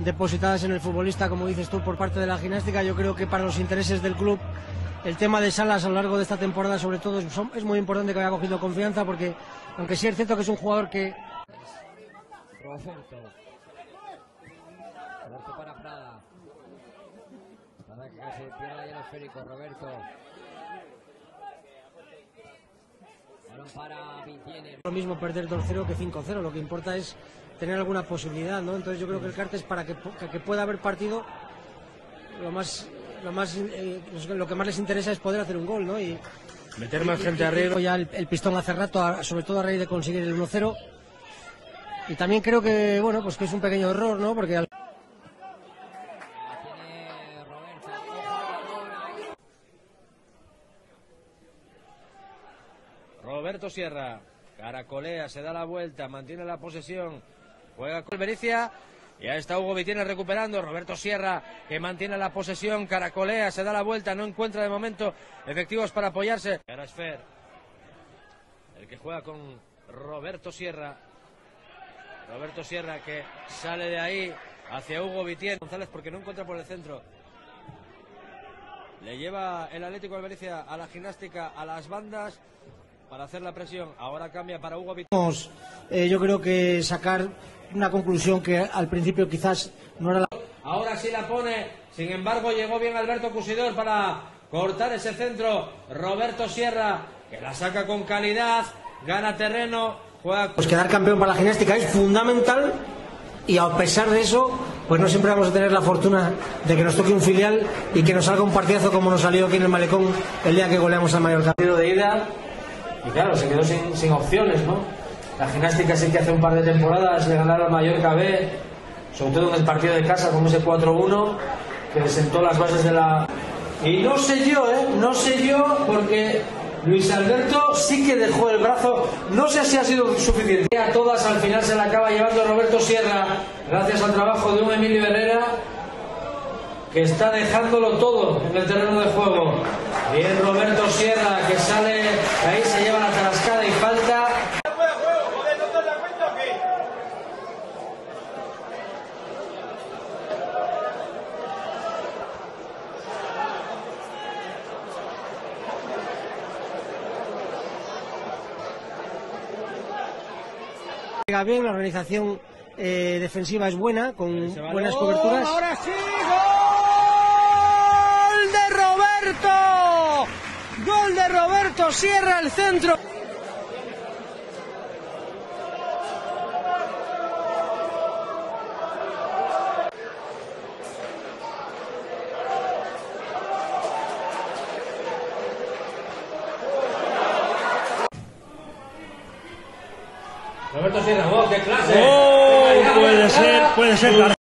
depositadas en el futbolista, como dices tú, por parte de la gimnástica. Yo creo que para los intereses del club el tema de Salas a lo largo de esta temporada, sobre todo, es, muy importante que haya cogido confianza porque, aunque sí es cierto que es un jugador que. Roberto. Roberto para Prada. Que el esférico. Roberto. Para. Lo mismo perder 2-0 que 5-0. Lo que importa es tener alguna posibilidad, ¿no? Entonces yo creo que el Cartes para que, que pueda haber partido lo más lo más eh, lo que más les interesa es poder hacer un gol, ¿no? Y meter más gente arriba. Ya el, el, pistón hace rato, sobre todo a raíz de conseguir el 1-0. Y también creo que bueno, pues que es un pequeño error, ¿no? Porque al... Roberto Sierra, caracolea, se da la vuelta, mantiene la posesión, juega con Bericia y ahí está Hugo Vitiene recuperando. Roberto Sierra que mantiene la posesión. Caracolea, se da la vuelta. No encuentra de momento efectivos para apoyarse. Ahora es Fer. El que juega con Roberto Sierra. Roberto Sierra que sale de ahí hacia Hugo Vitiene. González porque no encuentra por el centro. Le lleva el Atlético de Valencia a la gimnástica, a las bandas para hacer la presión. Ahora cambia para Hugo Vitiene. Eh, yo creo que sacar una conclusión que al principio quizás no era la... Ahora sí la pone, sin embargo llegó bien Alberto Cusidor para cortar ese centro. Roberto Sierra, que la saca con calidad, gana terreno, juega... Pues quedar campeón para la gimnástica es fundamental y a pesar de eso, pues no siempre vamos a tener la fortuna de que nos toque un filial y que nos salga un partidazo como nos salió aquí en el Malecón el día que goleamos al Mallorca. de ida y claro, se quedó sin, opciones, ¿no? La gimnástica sí que hace un par de temporadas le ganaron al Mallorca B, sobre todo en el partido de casa con ese 4-1, que le sentó las bases de la... Y no sé yo, ¿eh? No sé yo, porque Luis Alberto sí que dejó el brazo, no sé si ha sido suficiente. A todas al final se la acaba llevando Roberto Sierra, gracias al trabajo de un Emilio Herrera, que está dejándolo todo en el terreno de juego. Bien Roberto Sierra, que sale, ahí se lleva la tarascada y falta. Llega bien, la organización eh, defensiva es buena, con buenas coberturas. ¡Ahora sí! ¡Gol de Roberto! ¡Gol de Roberto! Cierra el centro. Roberto Sierra, vos, qué clase. Oh, puede ser, puede ser.